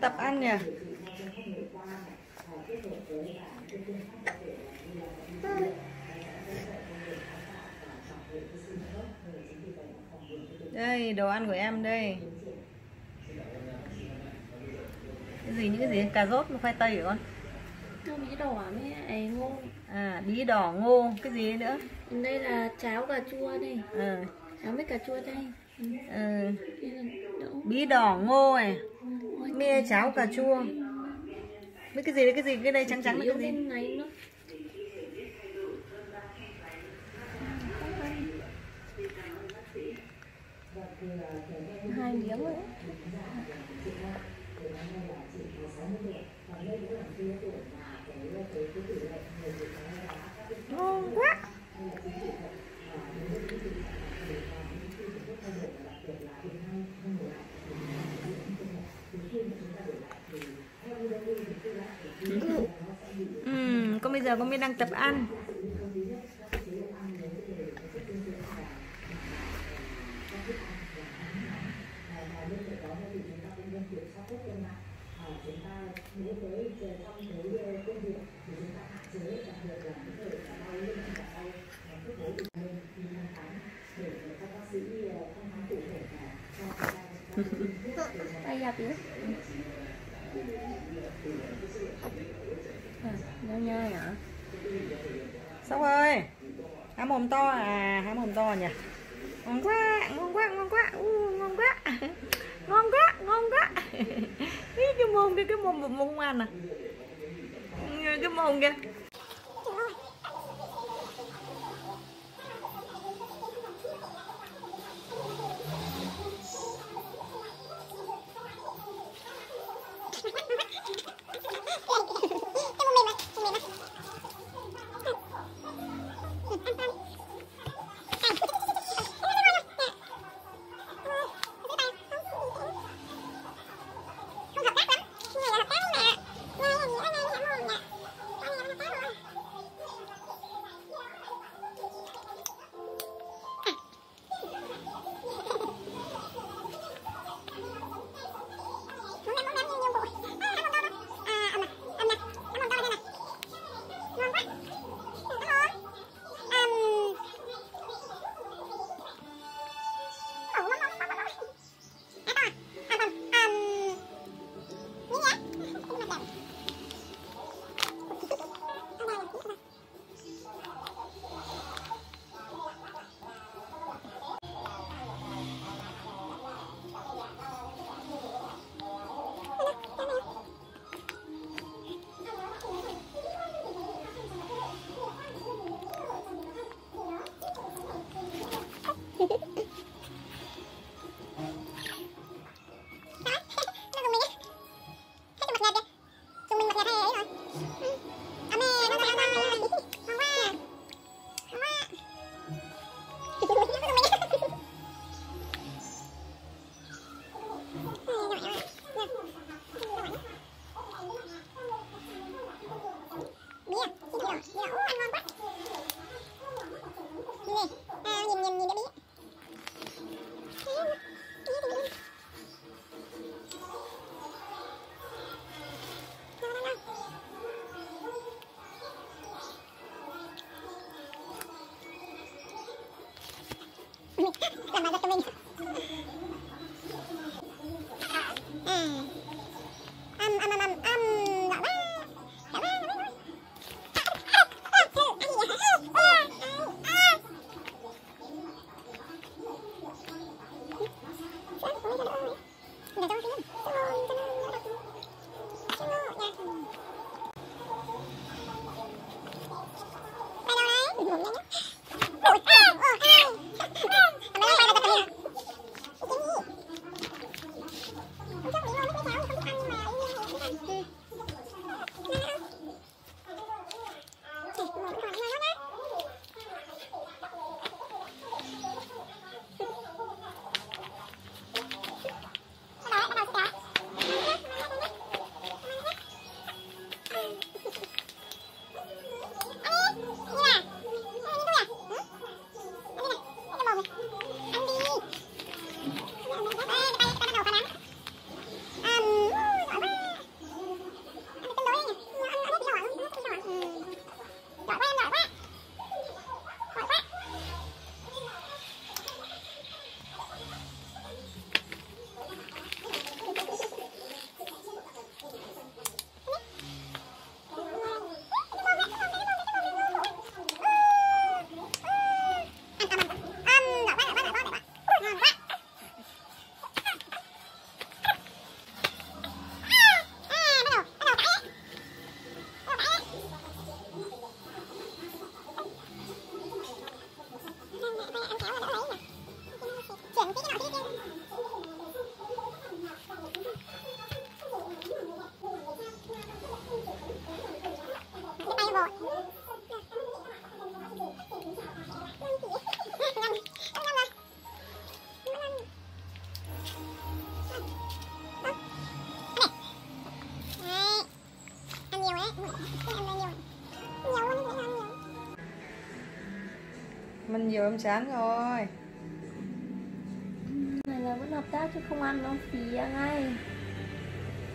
tập ăn nhỉ? đây đồ ăn của em đây. cái gì những cái gì? Cà rốt khoai tây hả con? Bí đỏ với ấy ngô. À bí đỏ ngô. Cái gì nữa? Đây là cháo cà chua đây. Ừ. Cháo với cà chua đây Ừ. Bí đỏ ngô này. Mê cháo cà chua. Với cái gì đấy cái gì? Cái đây trắng trắng là cái gì? bên này nó. Hai miếng rồi ngon quá Ừ, con bây giờ con mới đang tập ăn. Tay dập Ừ, nhớ nhớ hả? Sóc ơi Há mồm to à Há mồm to nhỉ? Ngon quá Ngon quá Ngon quá. Uh, Ngon quá. Ngon quá Ngon quá. Cái mồm kia Cái mồm bụng không ăn à? Cái mồm kia. La madre mình nhiều em sáng rồi. Này là vẫn hợp tác chứ không ăn nó phì ra ngay.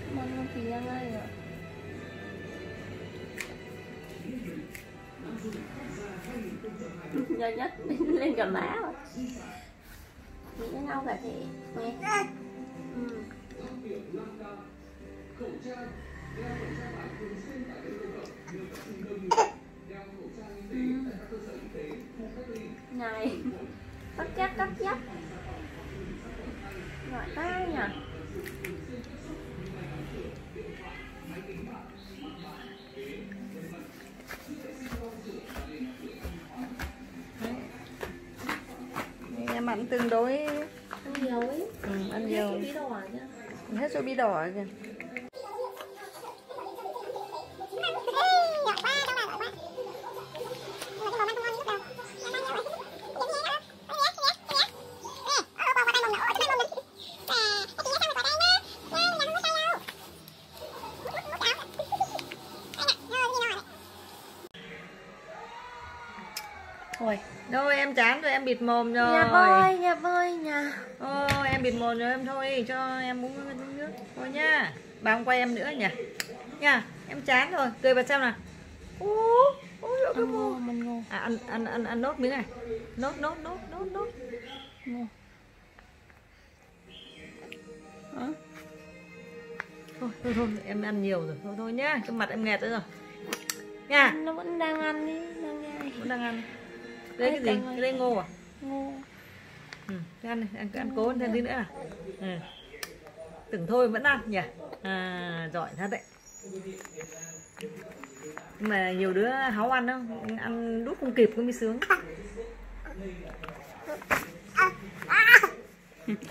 Không ăn nó phì ra ngay rồi giờ nhất lên cả má rồi. Nghĩ với nhau cả thể nghe. Ừ. ăn tương đối. Ăn nhiều ấy. Ừ, ăn nhiều. hết chỗ bí đỏ kìa thôi rồi em chán rồi em bịt mồm rồi. Nhà bơi nhà bơi nhà. Ô, em bịt mồm rồi em thôi cho em uống nước thôi nhá bà không quay em nữa nhỉ? Nha em chán rồi cười vào xem nào. Ôi dồi, cái ăn ngô mồm. mình ngô à, ăn ăn ăn ăn nốt miếng này. Nốt nốt nốt nốt nốt. Ngô hả? Thôi thôi thôi em ăn nhiều rồi. Thôi thôi nhá cái mặt em nghẹt rồi. Nha nó vẫn đang ăn đi đang nhai vẫn đang ăn đây cái gì? cái đây ngô à? Ngô. Ừ, ăn này ăn, ăn cố thêm tí nữa à? Ừ. tưởng thôi vẫn ăn nhỉ? À, giỏi thật đấy. Nhưng mà nhiều đứa háu ăn không ăn đút không kịp cũng mới sướng.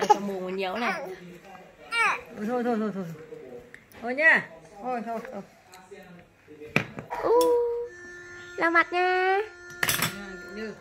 Trong mồm còn nhiều này. Thôi thôi thôi thôi thôi. Thôi nhá. Thôi thôi thôi. U lau mặt nha À, như